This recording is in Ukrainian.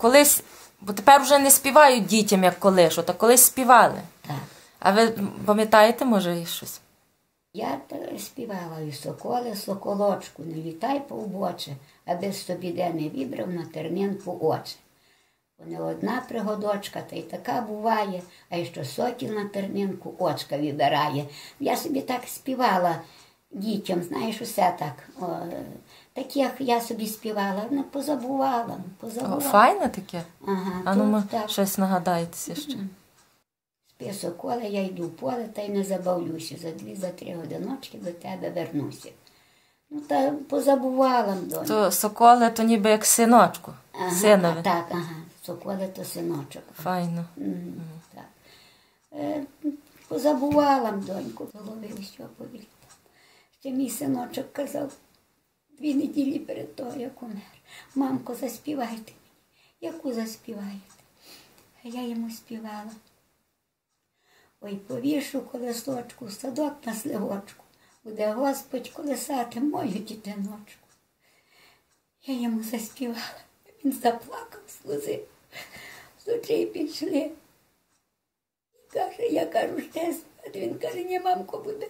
колись, бо тепер вже не співають дітям, як колись, от, а колись співали. Так. А ви пам'ятаєте, може, щось? Я співала і соколи, соколочку, не літай по обоче, аби собі де не вібрав на тернинку очі. Бо не одна пригодочка, та й така буває, а й що сокіл на тернинку очка вибирає. Я собі так співала дітям, знаєш, усе так. О, е, таких я собі співала, ну позабувала, О, файне таке. Ага, А ну, ми так. щось нагадаєтеся ще. Спи соколи, я йду в поле та й не забавлюся. За дві, за три годиночки до тебе вернуся. Ну, та позабувала, доню. То соколи, то ніби як синочку. Ага, Синові. Так, ага. Соколи то синочок. Файно. Мгм, Так. Е, позабувала, доньку, голови що повілітав. Ще мій синочок казав дві неділі перед того, як умер. Мамко, заспівайте мені. Яку заспіваєте? А я йому співала. Ой, повішу колесочку, садок на сливочку. Буде Господь колесати мою дітиночку. Я йому заспівала. Він заплакав, сльози. З очей пішли. І каже, я кажу, ще спати. Він каже, ні, мамко буде.